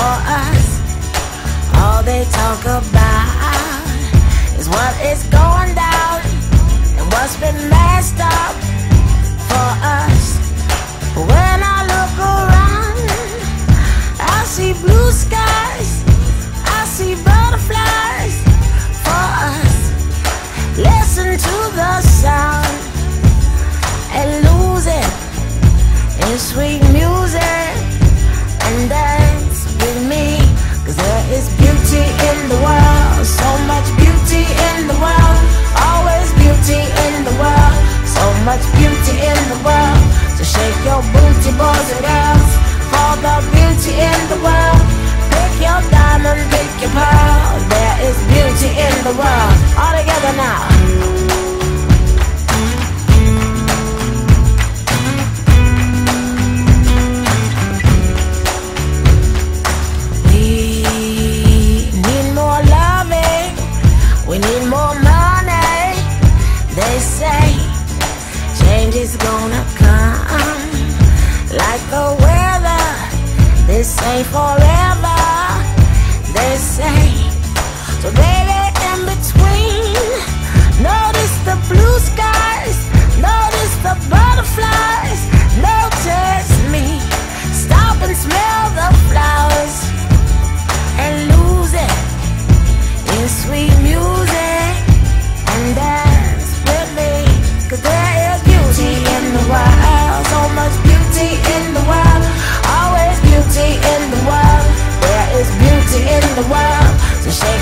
for us. All they talk about is what is going down and what's been messed up for us. But when I look around, I see blue skies, I see butterflies for us. Listen to the sound and lose it in sweet music. So shake your booty, boys and girls, for the beauty in the world. Pick your diamond, pick your pearl. There is beauty in the world. life already. Cause